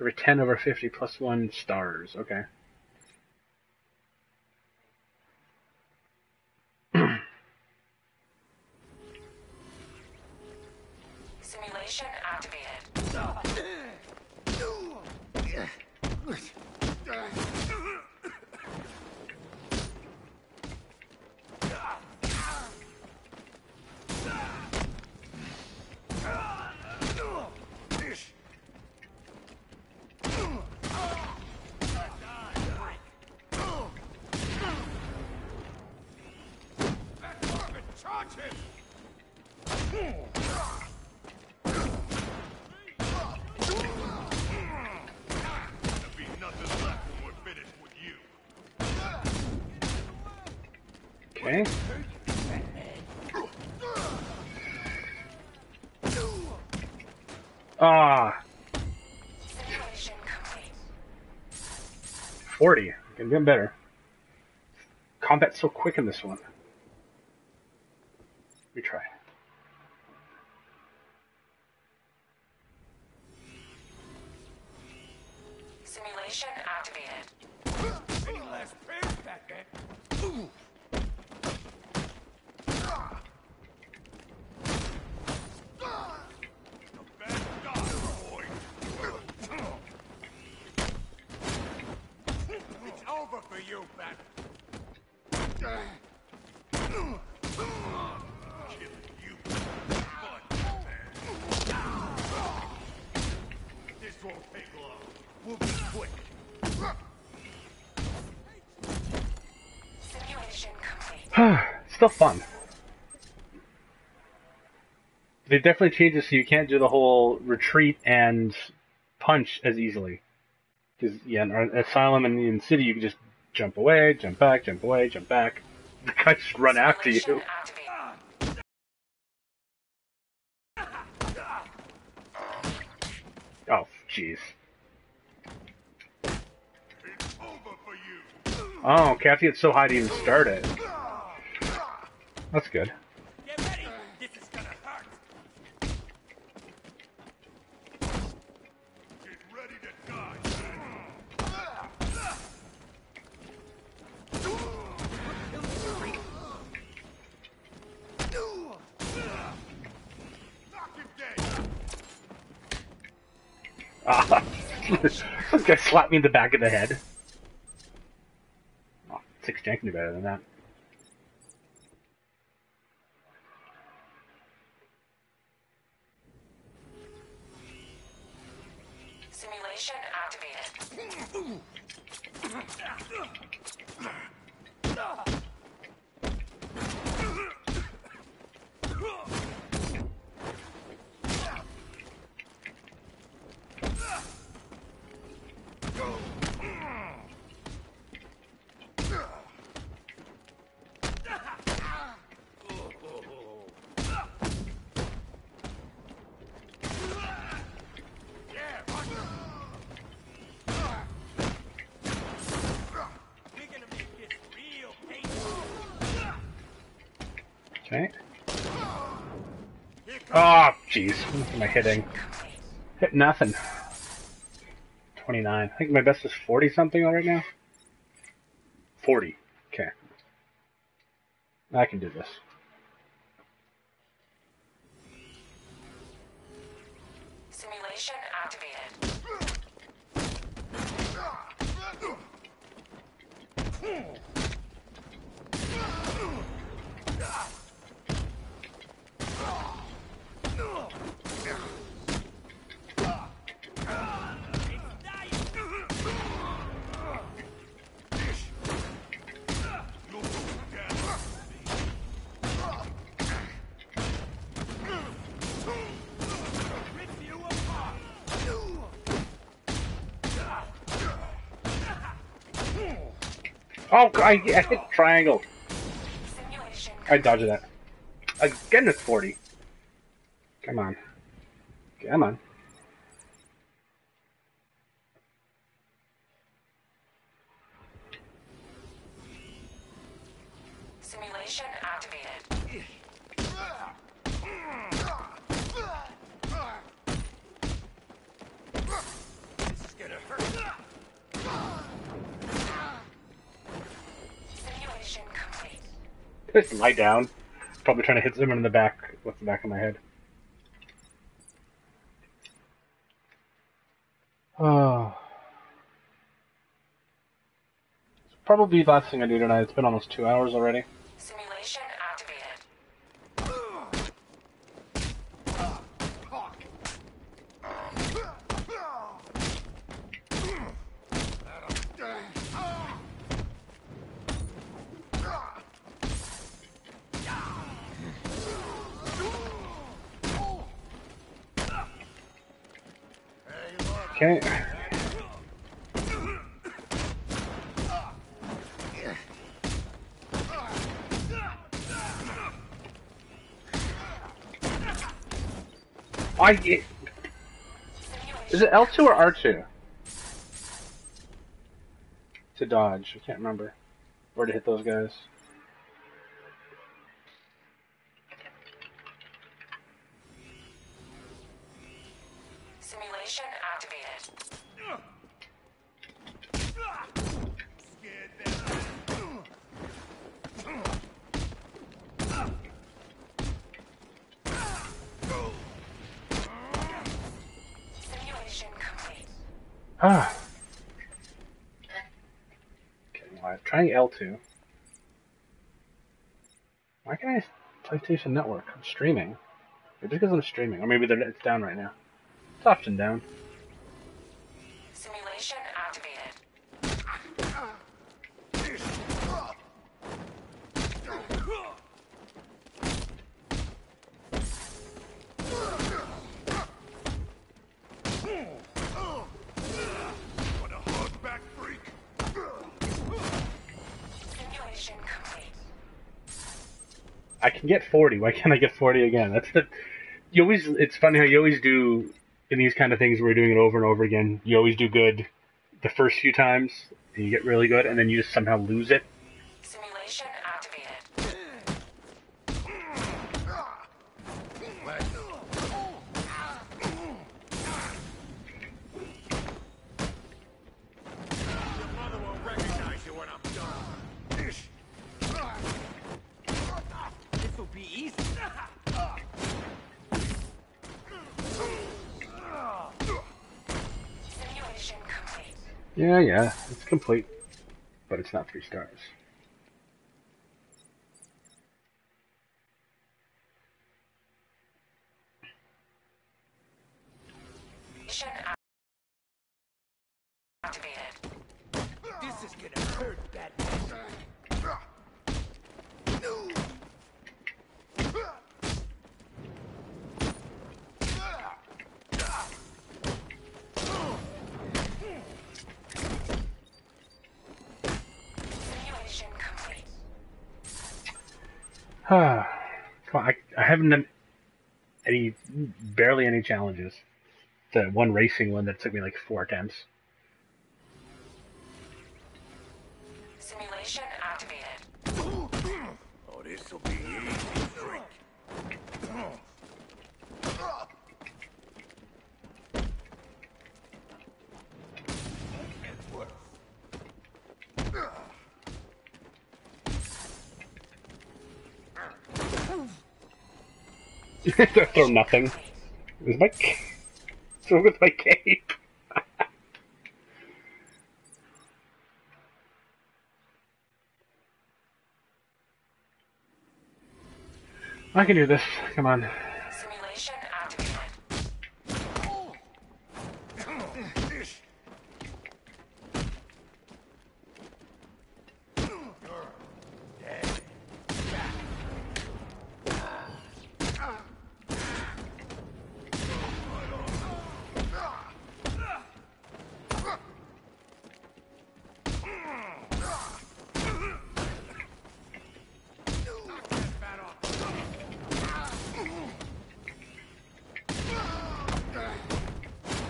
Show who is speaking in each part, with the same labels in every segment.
Speaker 1: Every 10 over 50 plus 1 stars. Okay. 40. Getting getting better. Combat's so quick in this one. Still fun. They definitely changed it so you can't do the whole retreat and punch as easily. Because yeah, in Asylum and in City you can just jump away, jump back, jump away, jump back. The guys just run after you. Oh, jeez.
Speaker 2: It's over for you.
Speaker 1: Oh, okay, I have to get so high to even start it. Him
Speaker 2: dead. Ah, this is gonna hurt. Get ready to die. Knock.
Speaker 1: This guy slapped me in the back of the head. Oh, six jank do better than that.
Speaker 3: Simulation activated.
Speaker 2: We're gonna make this real painful.
Speaker 1: Okay. Oh, jeez. What am I hitting? Hit nothing. 29. I think my best is 40 something right now. 40. Okay. I can do this.
Speaker 3: Simulation activated.
Speaker 1: Oh, I, I hit triangle. I dodged that. Again, it's 40. Come on. Come on. Lie down. Probably trying to hit someone in the back with the back of my head. Oh. Probably the last thing I do tonight. It's been almost two hours already.
Speaker 3: Simulation activated.
Speaker 1: Okay. I it, is it L two or R two? To dodge, I can't remember. Where to hit those guys.
Speaker 3: Simulation activated.
Speaker 2: Scared them.
Speaker 3: Simulation complete.
Speaker 1: Ah. Okay, well, L two. Why can't I PlayStation Network? I'm streaming. Maybe because I'm streaming, or maybe it's down right now. It's often down.
Speaker 3: Simulation activated.
Speaker 2: What a hogback freak.
Speaker 3: Simulation complete.
Speaker 1: I can get 40. Why can't I get 40 again? That's the. You always. It's funny how you always do in these kind of things where you're doing it over and over again. You always do good the first few times, and you get really good, and then you just somehow lose it.
Speaker 3: Simulation activated.
Speaker 2: Your mother won't recognize you when I'm done. This'll be easy.
Speaker 3: Simulation complete.
Speaker 1: Yeah, it's complete, but it's not three stars.
Speaker 3: Simulation activated.
Speaker 2: This is gonna hurt, Batman.
Speaker 3: Simulation complete.
Speaker 1: Ah, come on, I, I haven't done any, barely any challenges. The one racing one that took me like four attempts. Throw nothing. Is my ca- throw with my cape? I can do this. Come on.
Speaker 3: Simulation activated.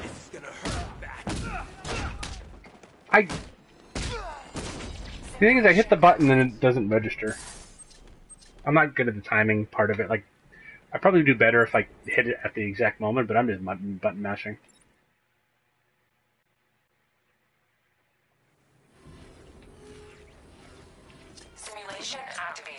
Speaker 2: This is gonna hurt, Bat.
Speaker 1: I. The thing is, I hit the button and it doesn't register. I'm not good at the timing part of it. Like, I probably do better if I hit it at the exact moment, but I'm just button, button mashing.
Speaker 3: Simulation activated.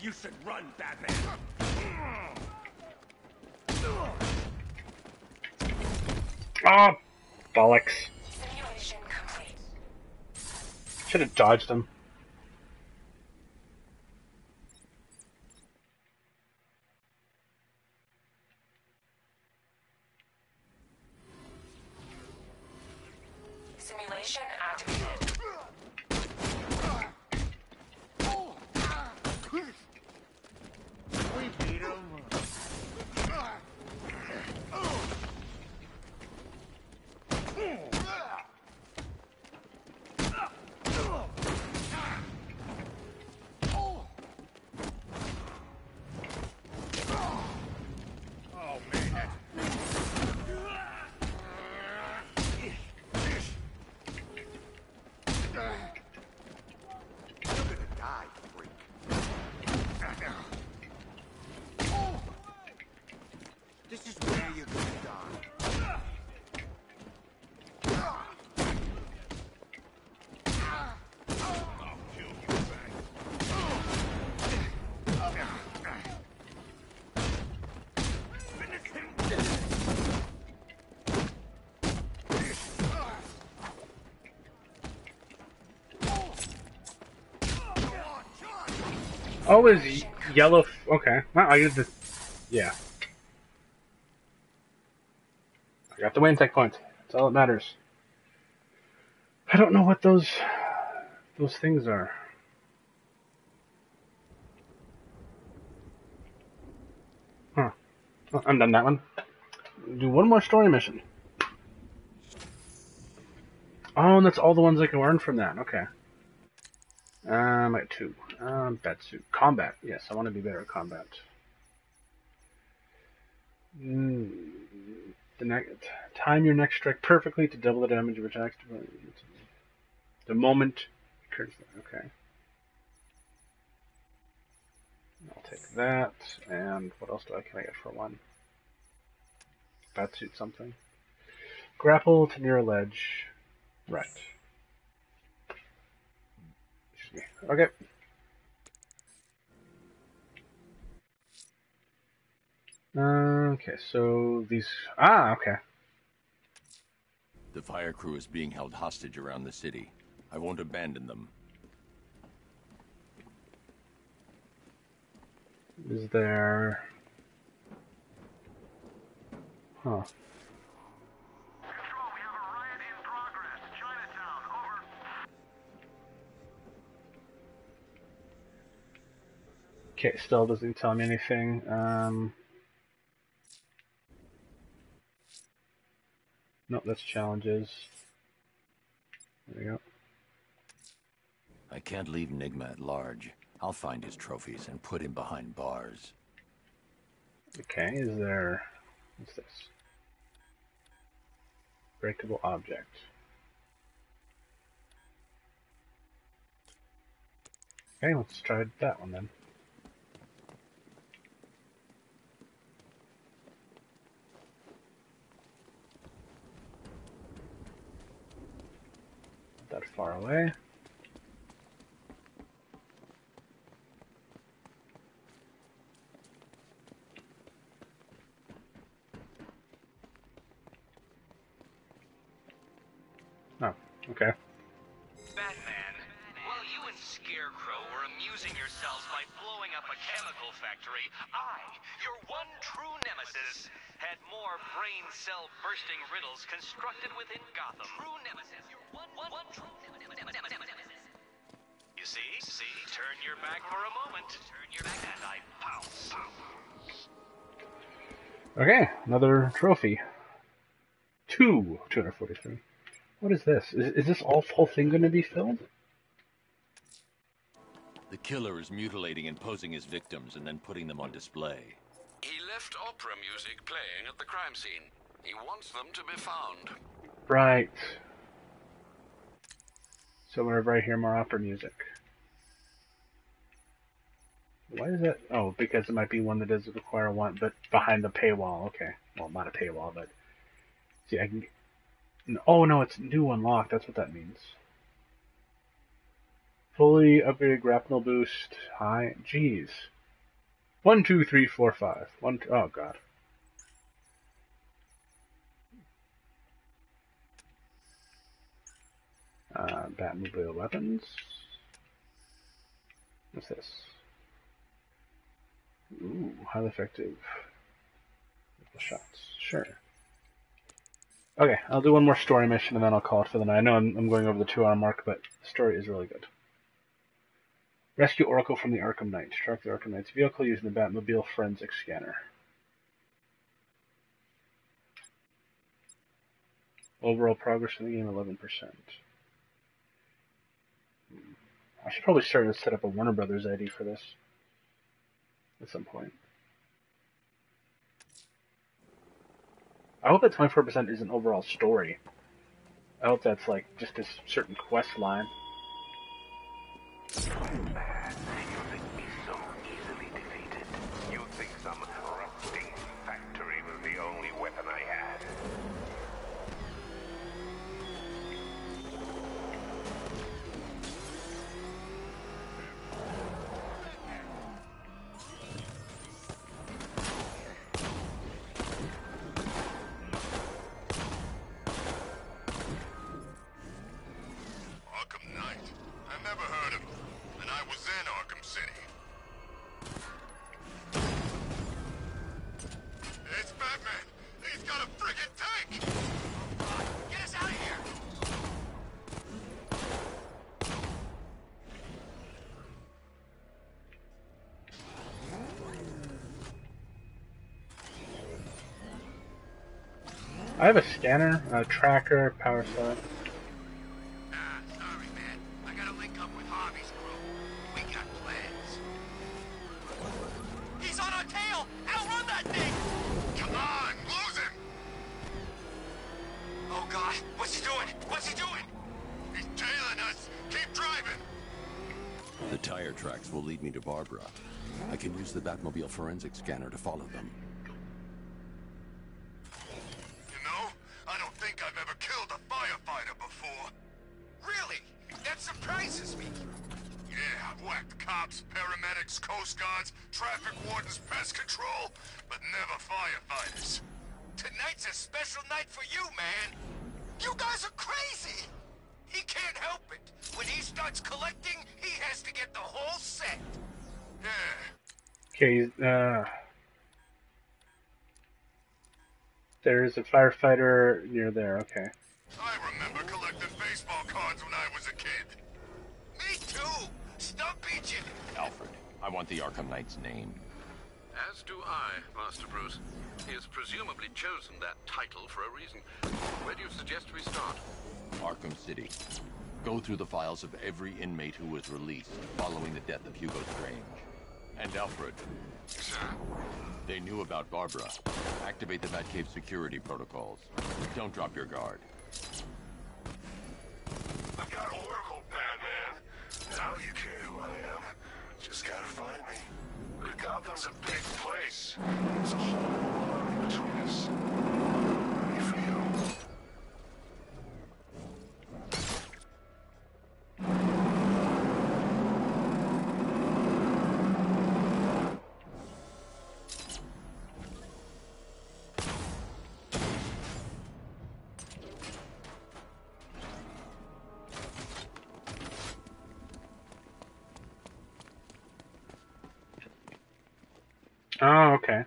Speaker 2: You should run, Batman.
Speaker 1: Ah, bollocks.
Speaker 3: Simulation complete.
Speaker 1: Should have dodged him.
Speaker 3: Simulation activated.
Speaker 2: We beat him. Oh man, You're gonna die, freak. This is where you're gonna die. I'll kill you, Bang. Finish him.
Speaker 1: Oh, is yellow? Okay, well, I use the. Yeah. I got the WayneTech point. That's all that matters. I don't know what those those things are. Huh. I'm done that one. Do one more story mission. Oh, and that's all the ones I can learn from that. Okay. Um, at two. Um, Batsuit. Combat. Yes, I want to be better at combat. Mm, the next time your next strike perfectly to double the damage of attacks. The moment. Okay. I'll take that. And what else do I can I get for one? Batsuit something. Grapple to near a ledge. Right. Okay. Okay, so these. Ah, okay.
Speaker 4: The fire crew is being held hostage around the city. I won't abandon them.
Speaker 1: Is there. Huh.
Speaker 5: Control, we have a riot in progress. Chinatown, over.
Speaker 1: Okay, still doesn't tell me anything. Um. Nope, that's challenges. There we go.
Speaker 4: I can't leave Nygma at large. I'll find his trophies and put him behind bars.
Speaker 1: Okay, is there. What's this? Breakable object. Okay, let's try that one then. That far away. Oh, okay.
Speaker 6: A factory, I, your one true nemesis, had more brain cell bursting riddles constructed within Gotham. True nemesis. Your one, one, one true nemesis. You see? See? Turn your back for a moment. Turn your back and I pounce.
Speaker 1: Okay, another trophy. Two, 243. What is this? Is, is this all whole thing going to be filled?
Speaker 4: The killer is mutilating and posing his victims and then putting them on display.
Speaker 7: He left opera music playing at the crime scene. He wants them to be found.
Speaker 1: Right. So whenever I hear more opera music. Why is that? Oh, because it might be one that doesn't require one, but behind the paywall. Okay. Well, not a paywall, but see, I can. Oh no, it's new unlocked. That's what that means. Fully upgraded grapnel boost. High. Jeez. One, two, three, four, five. One, oh god. Uh, Batmobile weapons. What's this? Ooh, highly effective shots. Sure. Okay, I'll do one more story mission and then I'll call it for the night. I know I'm, I'm going over the two hour mark, but the story is really good. Rescue Oracle from the Arkham Knight. Track the Arkham Knight's vehicle using the Batmobile forensic scanner. Overall progress in the game 11%. Hmm. I should probably start to set up a Warner Brothers ID for this at some point. I hope that 24% is an overall story. I hope that's like just a certain quest line.
Speaker 8: He's tailing us! Keep driving!
Speaker 4: The tire tracks will lead me to Barbara. I can use the Batmobile forensic scanner to follow them.
Speaker 8: Coast guards, traffic wardens, pest control, but never firefighters.
Speaker 2: Tonight's a special night for you, man. You guys are crazy. He can't help it. When he starts collecting, he has to get the whole set.
Speaker 8: Yeah,
Speaker 1: Okay, uh. There's a firefighter near there, okay.
Speaker 8: I remember collecting baseball cards when I was a kid.
Speaker 2: Me too. Stump beat you.
Speaker 4: Alfred, I want the Arkham Knight's name.
Speaker 7: As do I, Master Bruce. He has presumably chosen that title for a reason. Where do you suggest we start?
Speaker 4: Arkham City. Go through the files of every inmate who was released following the death of Hugo Strange. And Alfred,
Speaker 8: Sir,
Speaker 4: they knew about Barbara. Activate the Batcave security protocols. Don't drop your guard.
Speaker 8: I've got Oracle, Batman. Now you care who I am. Just gotta find me. But Gotham's a big place. There's a whole
Speaker 1: Oh,
Speaker 8: to it.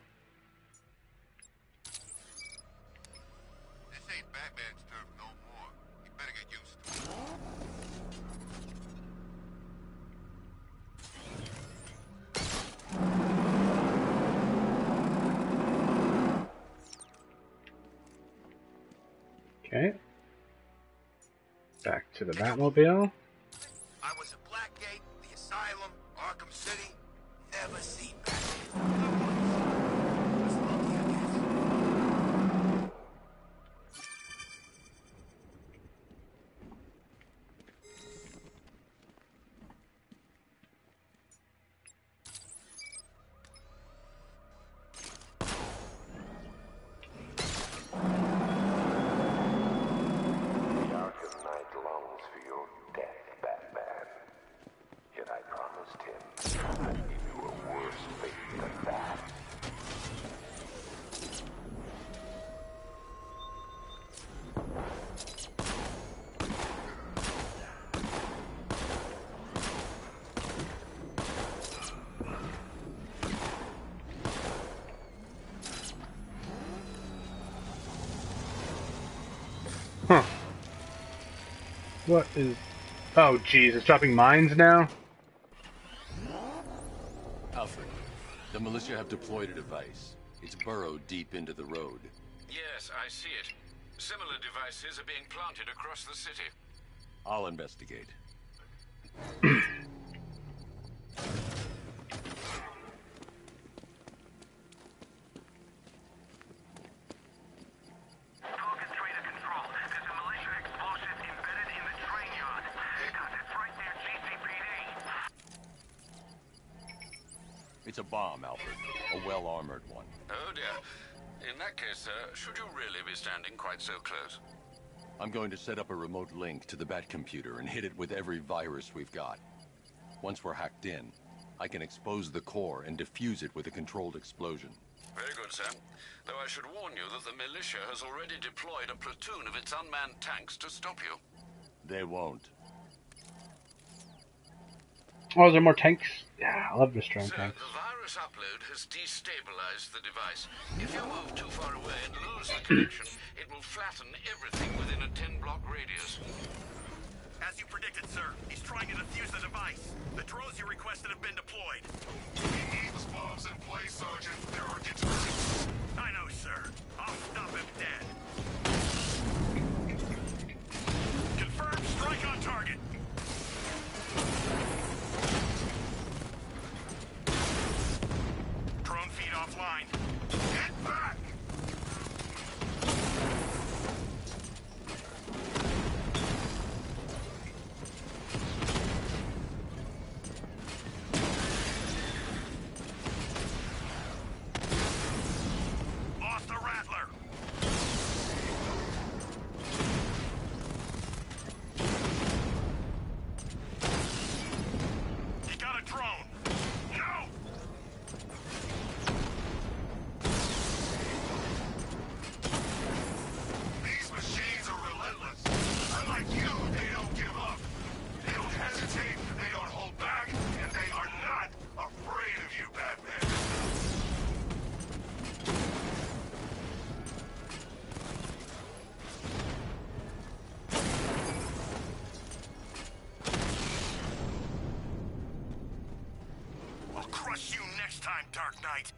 Speaker 1: Okay. Back to the Batmobile. What is? Oh, jeez, it's dropping mines now.
Speaker 4: Alfred, the militia have deployed a device. It's burrowed deep into the road.
Speaker 7: Yes, I see it. Similar devices are being planted across the city.
Speaker 4: I'll investigate.
Speaker 7: should you really be standing quite so close?
Speaker 4: I'm going to set up a remote link to the Bat computer and hit it with every virus we've got. Once we're hacked in, I can expose the core and defuse it with a controlled explosion.
Speaker 7: Very good, sir. Though I should warn you that the militia has already deployed a platoon of its unmanned tanks to stop you.
Speaker 4: They won't.
Speaker 1: Oh, is there more tanks? Yeah, I love destroying
Speaker 7: Sir,
Speaker 1: tanks.
Speaker 7: the virus upload has destabilized the device. If you move too far away and lose the connection, it will flatten everything within a 10-block radius.
Speaker 5: As you predicted, sir, he's trying to defuse the device. The drones you requested have been deployed.
Speaker 8: We need those bombs in place, Sergeant. There are contingencies.
Speaker 5: I know, sir. I'll stop him dead. Confirmed strike on target. Offline.
Speaker 8: Get back!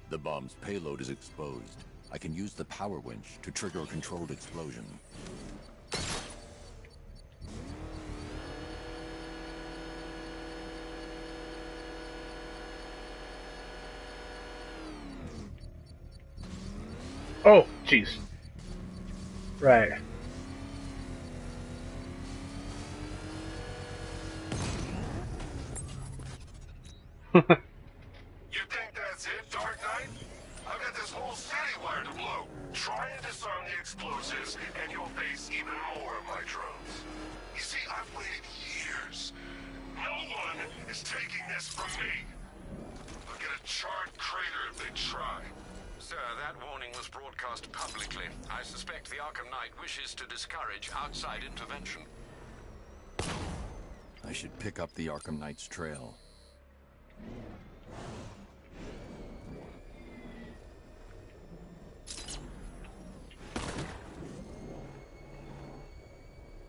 Speaker 5: The
Speaker 4: bomb's payload is exposed. I can use the power winch to trigger a controlled explosion.
Speaker 1: Oh, jeez. Right.
Speaker 7: publicly. I suspect the Arkham Knight wishes to discourage outside intervention.
Speaker 4: I should pick up the Arkham Knight's trail.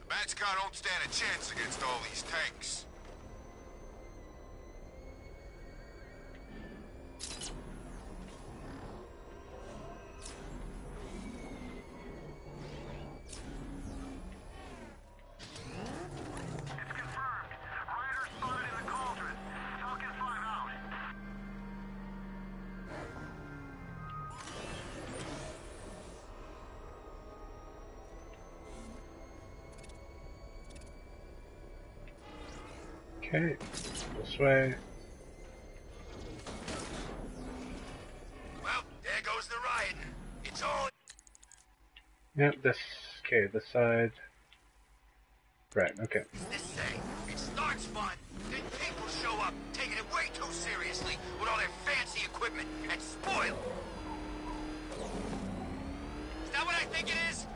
Speaker 2: Bats car don't stand a chance against all these tanks.
Speaker 1: This way.
Speaker 2: Well, there goes the riot. It's all
Speaker 1: Yep, this. Okay, this side. Right, okay.
Speaker 2: this say. It starts fun, then people show up, taking it way too seriously with all their fancy equipment, and spoil. Is that what I think it is?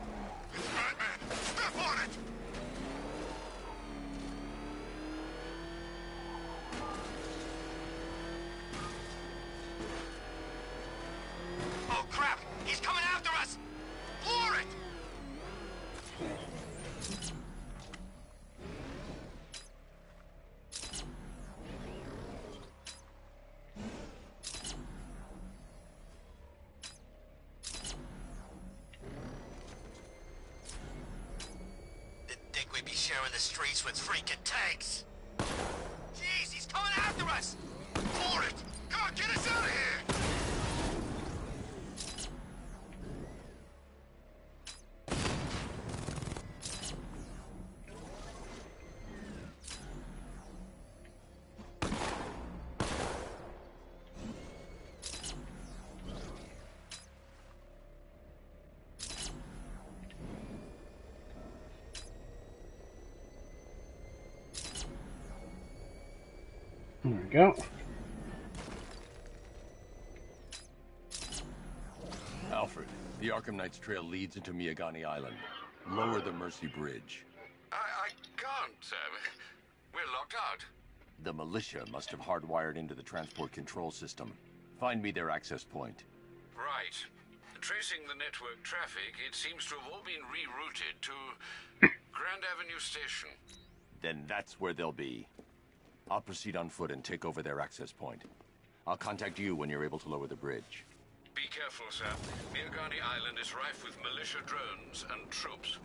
Speaker 2: The streets with freaking tanks. Jeez, he's coming after us! For it! Come on, get us out of here!
Speaker 1: There we go.
Speaker 4: Alfred, the Arkham Knight's trail leads into Miagani Island. Lower the Mercy Bridge.
Speaker 7: I, I can't, sir. We're locked out.
Speaker 4: The militia must have hardwired into the transport control system. Find me their access point.
Speaker 7: Right. Tracing the network traffic, it seems to have all been rerouted to Grand Avenue Station.
Speaker 4: Then that's where they'll be. I'll proceed on foot and take over their access point. I'll contact you when you're able to lower the bridge.
Speaker 7: Be careful, sir. Miagani Island is rife with militia drones and troops.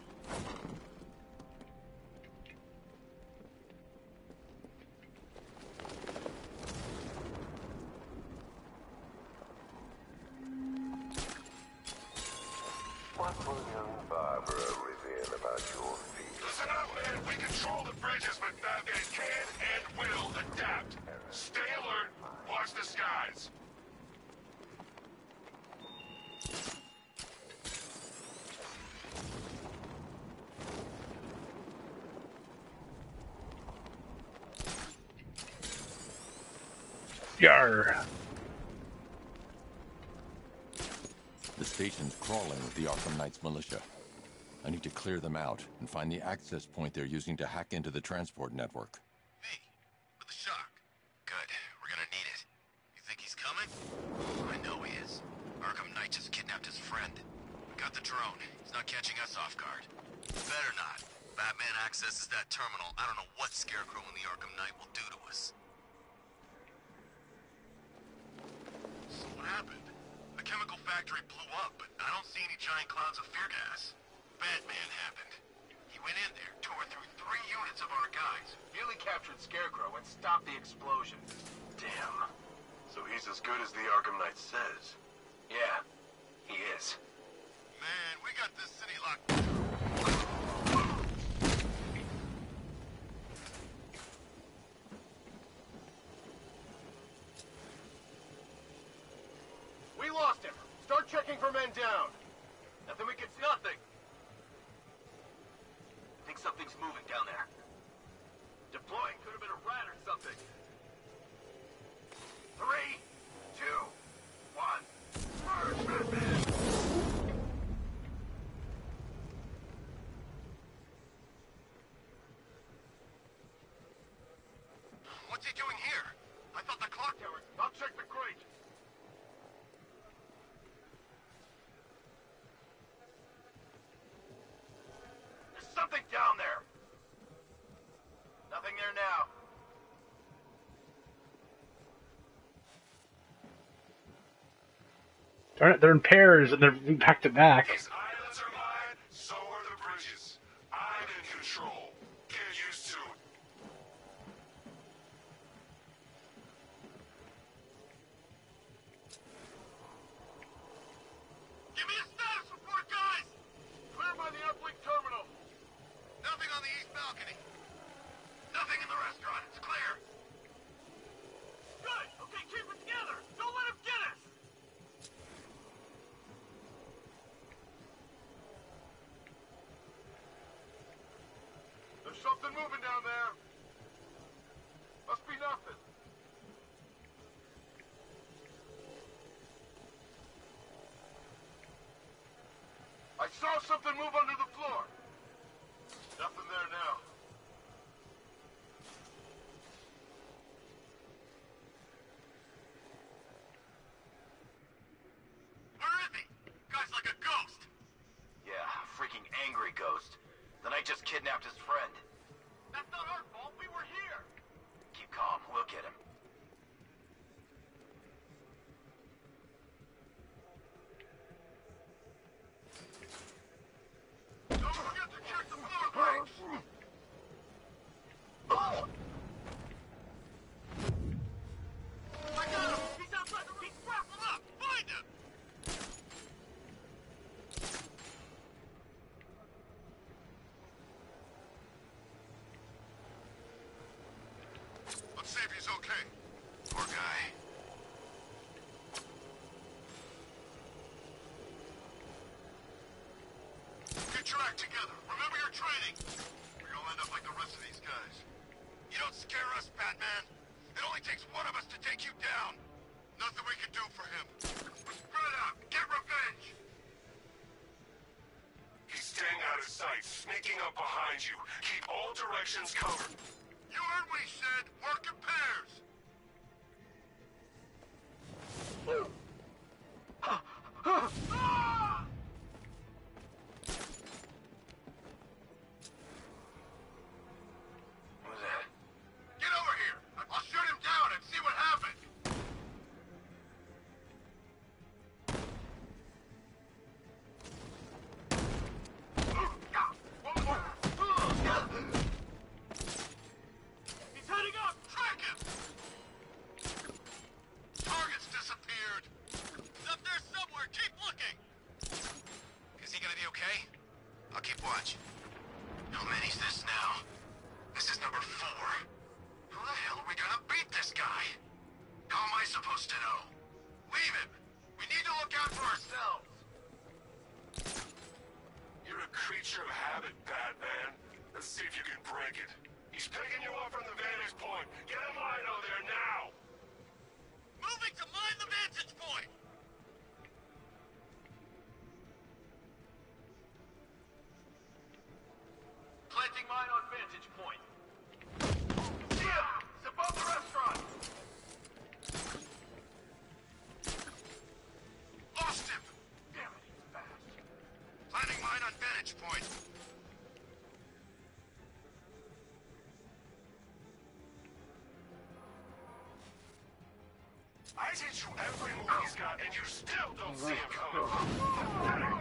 Speaker 8: The
Speaker 4: station's crawling with the Arkham Knight's militia. I need to clear them out and find the access point they're using to hack into the transport network.
Speaker 2: Me, with the shock. Good, we're gonna need it. You think he's coming? I know he is. Arkham Knight just kidnapped his friend. Got the drone. He's not catching us off guard. Better not. Batman accesses that terminal. I don't know what Scarecrow and the Arkham Knight will do to us. So what happened? The chemical factory blew up, but I don't see any giant clouds of fear gas. Batman happened. He went in there, tore through three units of our guys.
Speaker 9: Nearly captured Scarecrow and stopped the explosion.
Speaker 8: Damn. So as good as the Arkham Knight says.
Speaker 9: Yeah, he is.
Speaker 2: Man, we got this city locked.
Speaker 9: We lost him. Start checking for men down. Nothing we can... Nothing. Think something's moving down there. Deploying could have been a rat or something. Three, two, one. Merge, Batman!
Speaker 2: What's he doing here? I thought the clock tower.
Speaker 9: I'll check the crate. There's something down there. Nothing there now.
Speaker 1: Darn it, they're in pairs and they're back to back.
Speaker 8: These islands are mine, so are the bridges. I'm in control. Get used to it.
Speaker 2: Give me a status report, guys!
Speaker 9: Clear by the uplink terminal.
Speaker 2: Nothing on the east balcony. Nothing in the restaurant. It's clear.
Speaker 9: Good. Okay, keep it together. Don't let him get us. There's something moving down there. Must be nothing. I saw something move under the floor. Nothing there now.
Speaker 2: Where is he? Guy's like a ghost.
Speaker 9: Yeah, freaking angry ghost. The knight just kidnapped his friend.
Speaker 2: That's not our fault. We were here.
Speaker 9: Keep calm, we'll get him.
Speaker 2: Don't forget to check the floor plates. it together. Remember your training. Or you'll end up like the rest of these guys. You don't scare us, Batman. It only takes one of us to take you down. Nothing we can do for him. Spread out. Get revenge.
Speaker 8: He's staying out of sight, sneaking up behind you. Keep all directions covered.
Speaker 2: You heard what he said. Work in pairs.
Speaker 8: Let's see if you can break it. He's picking you up from the vantage point. Get a Mino there now!
Speaker 2: Moving to mine the vantage point.
Speaker 8: I teach you every move he's got, and you still don't see him coming.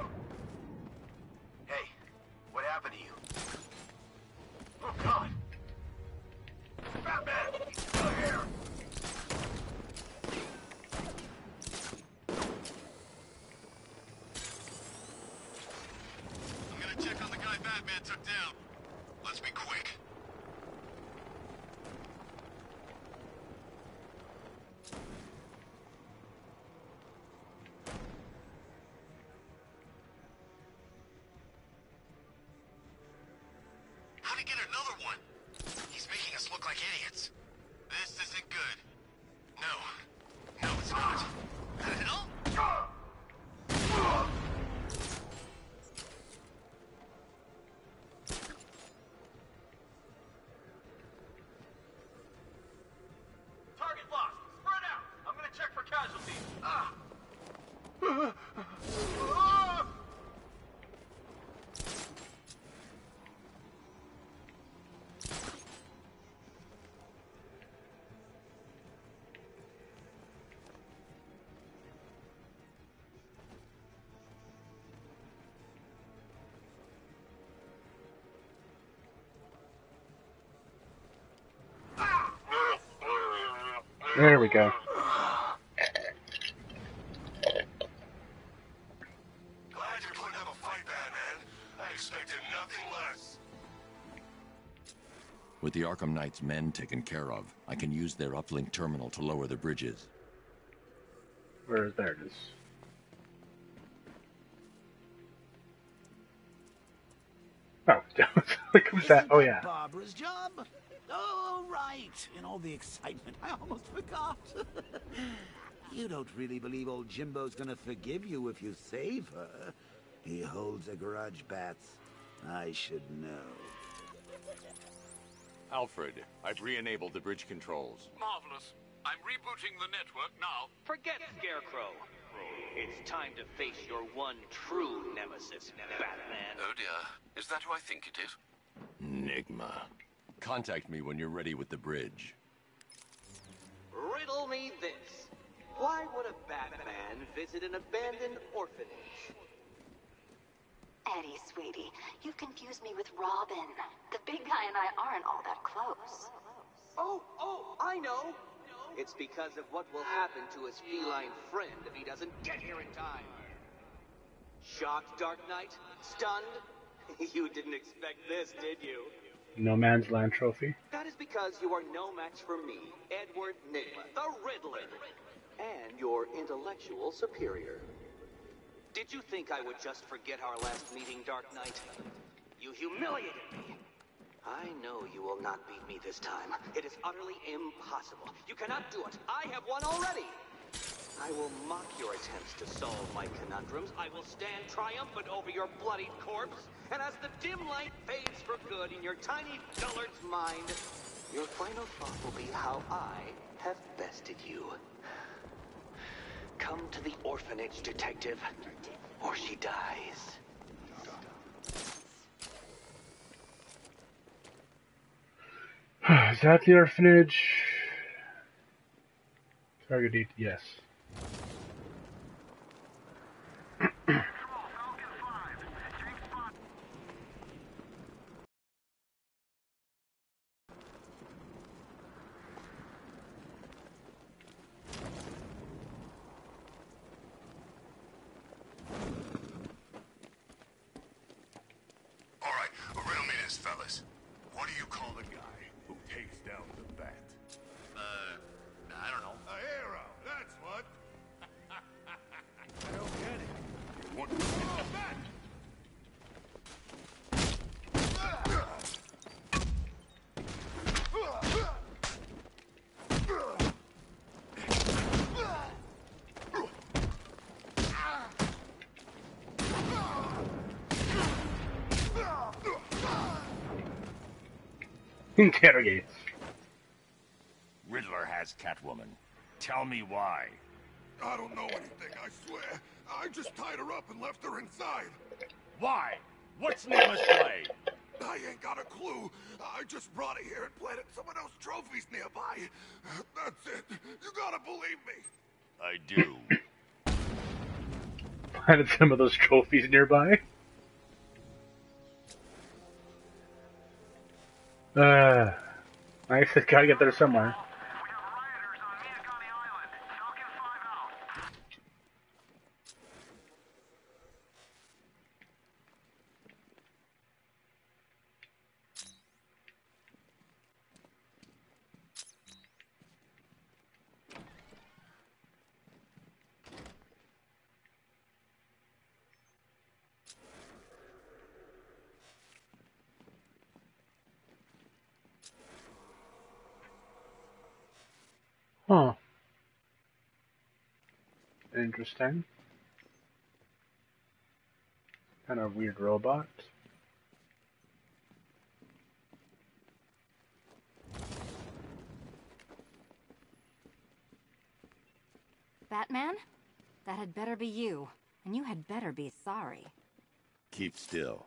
Speaker 1: There we go.
Speaker 8: Glad you're putting up a fight, Batman. I expected nothing less.
Speaker 4: With the Arkham Knight's men taken care of, I can use their uplink terminal to lower the bridges.
Speaker 1: Where is there it is. Oh, like who's that? Oh yeah.
Speaker 10: Barbara's job? Right. In all the excitement, I almost forgot. you don't really believe old Jimbo's gonna forgive you if you save her. He holds a grudge, Bats. I should know.
Speaker 4: Alfred, I've re-enabled the bridge controls.
Speaker 7: Marvelous. I'm rebooting the network now.
Speaker 6: Forget Scarecrow. It's time to face your one true nemesis, Batman.
Speaker 7: Oh dear. Is that who I think it is?
Speaker 4: Nygma. Contact me when you're ready with the bridge.
Speaker 6: Riddle me this. Why would a Batman visit an abandoned orphanage?
Speaker 3: Eddie, sweetie, you confused me with Robin. The big guy and I aren't all that close.
Speaker 6: Oh, oh, I know. It's because of what will happen to his feline friend if he doesn't get here in time. Shocked, Dark Knight? Stunned? you didn't expect this, did you?
Speaker 1: No Man's Land trophy.
Speaker 6: That is because you are no match for me, Edward Nygma, the Riddler, and your intellectual superior. Did you think I would just forget our last meeting, Dark Knight? You humiliated me. I know you will not beat me this time. It is utterly impossible. You cannot do it. I have won already. I will mock your attempts to solve my conundrums. I will stand triumphant over your bloodied corpse. And as the dim light fades for good in your tiny dullard's mind, your final thought will be how I have bested you. Come to the orphanage, detective, or she dies.
Speaker 1: Is that the orphanage? Target yes.
Speaker 8: All right, riddle me this, fellas. What do you call the guy who takes down the bat?
Speaker 2: Uh, I don't know.
Speaker 8: A hero, that's what. I don't get it. You want oh, bat!
Speaker 1: Interrogates.
Speaker 11: Riddler has Catwoman. Tell me why.
Speaker 8: I don't know anything, I swear. I just tied her up and left her inside.
Speaker 11: Why? What's Nygma's play?
Speaker 8: I ain't got a clue. I just brought it here and planted someone else's trophies nearby. That's it. You gotta believe me.
Speaker 11: I do.
Speaker 1: Planted some of those trophies nearby. Uh, I guess I gotta get there somewhere. Interesting. Kind of weird robot.
Speaker 12: Batman? That had better be you. And you had better be sorry.
Speaker 4: Keep still.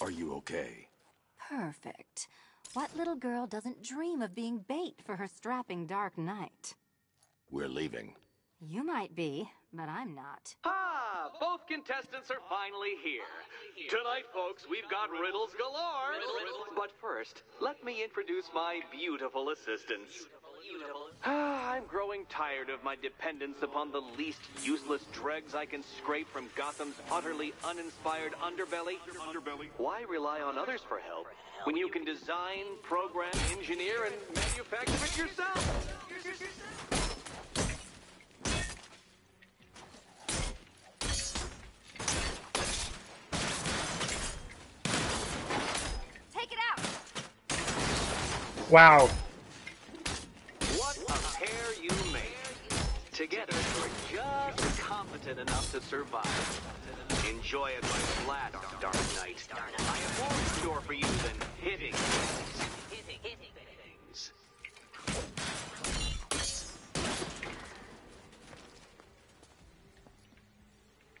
Speaker 4: Are you okay?
Speaker 12: Perfect. What little girl doesn't dream of being bait for her strapping Dark Knight?
Speaker 4: We're leaving.
Speaker 12: You might be, but I'm not.
Speaker 6: Ah, both contestants are finally here. Tonight, folks, we've got riddles galore. But first, let me introduce my beautiful assistants. Ah, I'm growing tired of my dependence upon the least useless dregs I can scrape from Gotham's utterly uninspired underbelly. Underbelly. Why rely on others for help when you can design, program, engineer, and manufacture it yourself?
Speaker 1: Wow.
Speaker 6: What a pair you make. Together, you're just competent enough to survive. Enjoy it like flat, Dark Knight. I have more in store for you than hitting things.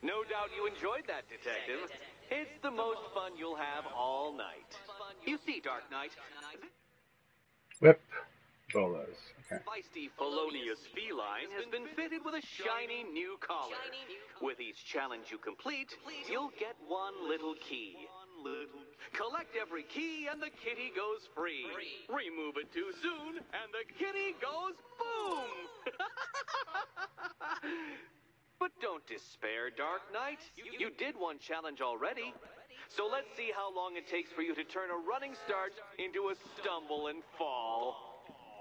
Speaker 6: No doubt you enjoyed that, Detective. It's the most fun you'll have all night. You see, Dark Knight,
Speaker 1: Whip. Bolas. Okay.
Speaker 6: feisty felonious feline has been fitted with a shiny new collar. With each challenge you complete, you'll get one little key. Collect every key and the kitty goes free. Remove it too soon and the kitty goes boom! but don't despair, Dark Knight. You did one challenge already. So let's see how long it takes for you to turn a running start into a stumble and fall.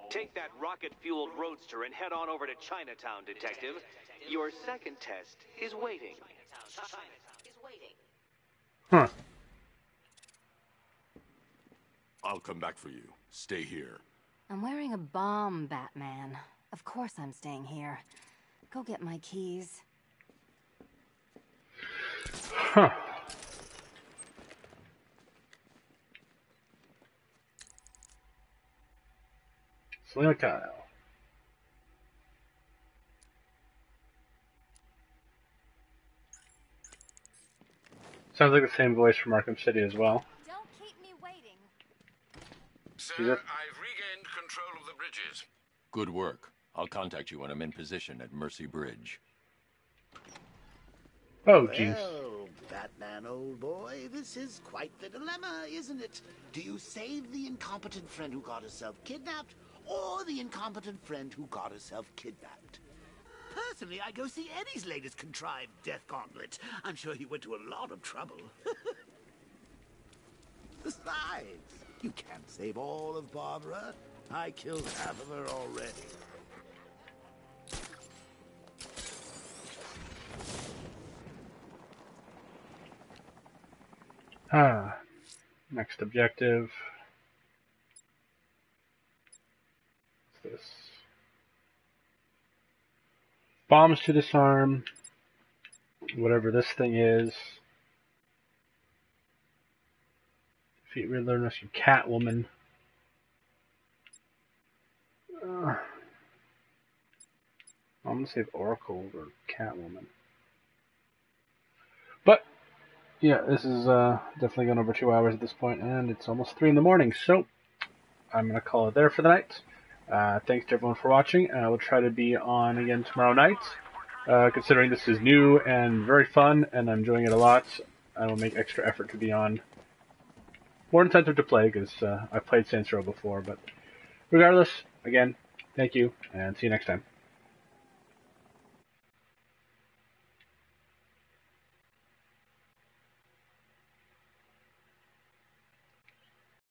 Speaker 6: Take that rocket-fueled roadster and head on over to Chinatown, Detective. Your second test is waiting.
Speaker 1: Huh.
Speaker 4: I'll come back for you. Stay here.
Speaker 12: I'm wearing a bomb, Batman. Of course I'm staying here. Go get my keys.
Speaker 1: Huh. Selina Kyle. Sounds like the same voice from Arkham City as well.
Speaker 12: Don't keep me waiting.
Speaker 7: Sir, I've regained control of the bridges.
Speaker 4: Good work. I'll contact you when I'm in position at Mercy Bridge.
Speaker 1: Oh, jeez.
Speaker 10: Well, Batman, old boy, this is quite the dilemma, isn't it? Do you save the incompetent friend who got herself kidnapped, or the incompetent friend who got herself kidnapped? Personally, I go see Eddie's latest contrived death gauntlet. I'm sure he went to a lot of trouble. Besides, you can't save all of Barbara. I killed half of her already.
Speaker 1: Ah. Next objective. What's this? Bombs to disarm. Whatever this thing is. Defeat Riddler, rescue Catwoman. Uh, I'm gonna save Oracle or Catwoman. But yeah, this is uh, definitely gone over two hours at this point, and it's almost three in the morning. So I'm gonna call it there for the night. Uh, thanks to everyone for watching. And I will try to be on again tomorrow night. Uh, considering this is new and very fun, and I'm enjoying it a lot, I will make extra effort to be on. More incentive to play because uh, I've played Saints Row before, but regardless, again, thank you, and see you next time.